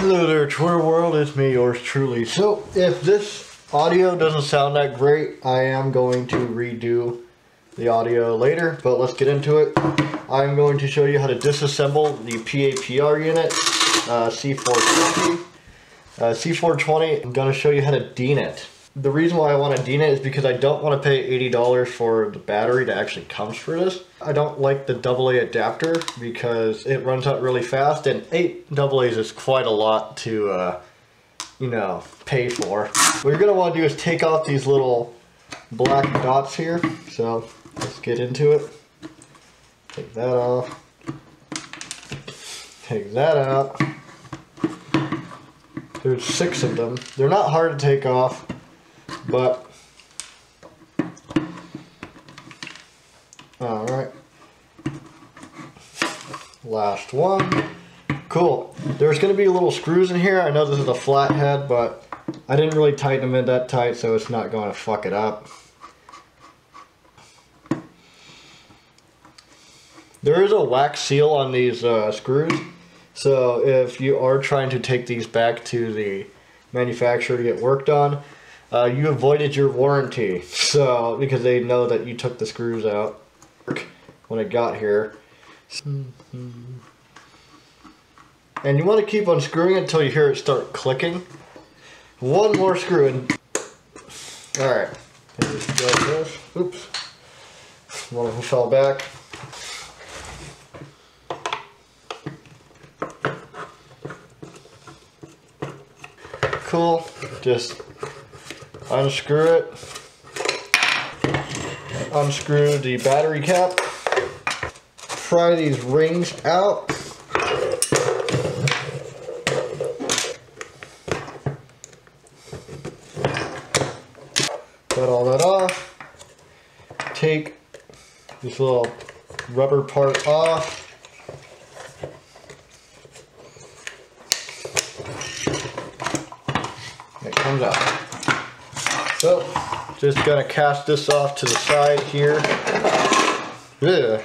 Hello there, Twitter world. It's me, yours truly. So, if this audio doesn't sound that great, I am going to redo the audio later, but let's get into it. I'm going to show you how to disassemble the PAPR unit, uh, C420. Uh, C420, I'm going to show you how to dean it. The reason why I want to DIN is because I don't want to pay $80 for the battery that actually comes for this. I don't like the AA adapter because it runs out really fast and 8 AA's is quite a lot to, uh, you know, pay for. What you're going to want to do is take off these little black dots here. So let's get into it. Take that off. Take that out. There's six of them. They're not hard to take off. But, alright. Last one. Cool. There's going to be little screws in here. I know this is a flathead, but I didn't really tighten them in that tight, so it's not going to fuck it up. There is a wax seal on these uh, screws, so if you are trying to take these back to the manufacturer to get worked on, uh, you avoided your warranty. So, because they know that you took the screws out when it got here. And you want to keep unscrewing it until you hear it start clicking. One more screw and... Alright. Oops. One of them fell back. Cool. Just unscrew it, unscrew the battery cap, pry these rings out, cut all that off, take this little rubber part off, it comes out. So, just gonna cast this off to the side here. Yeah.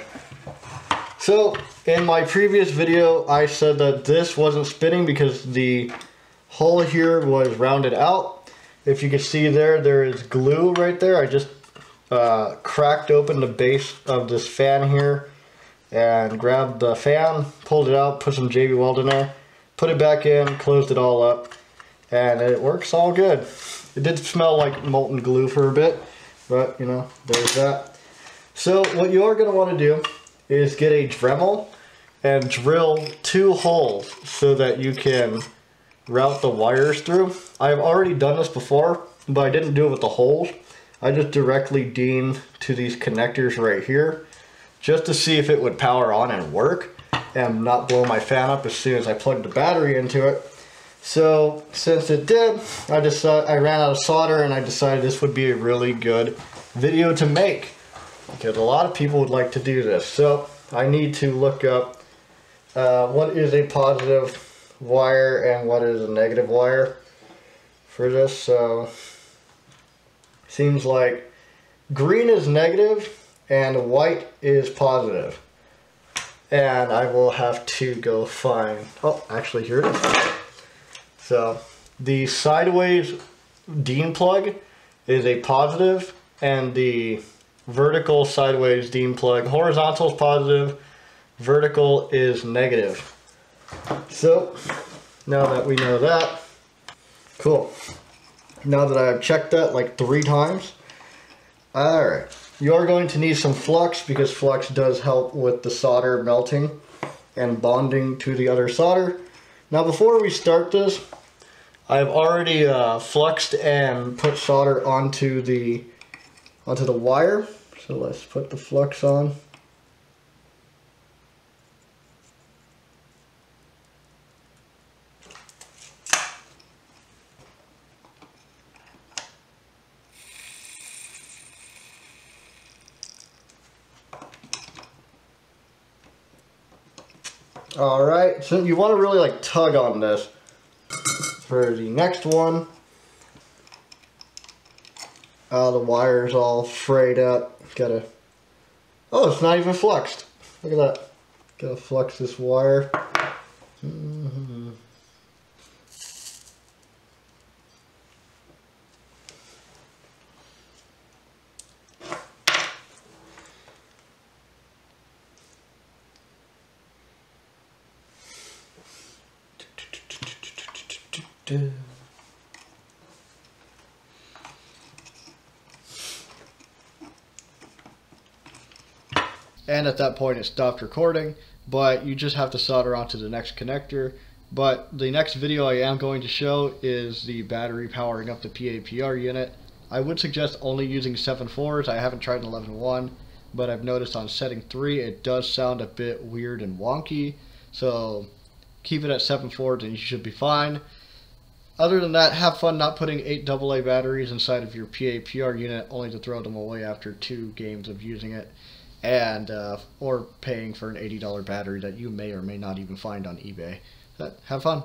So, in my previous video, I said that this wasn't spinning because the hole here was rounded out. If you can see there, there is glue right there. I just uh, cracked open the base of this fan here and grabbed the fan, pulled it out, put some JB Weld in there, put it back in, closed it all up, and it works all good. It did smell like molten glue for a bit, but you know, there's that. So what you are going to want to do is get a Dremel and drill two holes so that you can route the wires through. I've already done this before, but I didn't do it with the holes. I just directly DIN to these connectors right here just to see if it would power on and work and not blow my fan up as soon as I plugged the battery into it. So since it did, I decided I ran out of solder and I decided this would be a really good video to make because a lot of people would like to do this. So I need to look up uh, what is a positive wire and what is a negative wire for this. So seems like green is negative and white is positive. And I will have to go find, oh, actually here it is. So the sideways Dean plug is a positive and the vertical sideways Dean plug, horizontal is positive, vertical is negative. So now that we know that, cool. Now that I've checked that like three times, all right, you are going to need some flux because flux does help with the solder melting and bonding to the other solder. Now before we start this, I've already uh, fluxed and put solder onto the onto the wire. So let's put the flux on. All right, so you want to really like tug on this for the next one. Uh, the wire's all frayed up. Gotta, oh, it's not even fluxed. Look at that. Gotta flux this wire. And at that point it stopped recording, but you just have to solder onto the next connector. But the next video I am going to show is the battery powering up the PAPR unit. I would suggest only using 7.4s. I haven't tried an 11.1, but I've noticed on setting 3 it does sound a bit weird and wonky. So keep it at 7.4s and you should be fine. Other than that, have fun not putting 8 AA batteries inside of your PAPR unit only to throw them away after two games of using it and uh, or paying for an $80 battery that you may or may not even find on eBay. But have fun.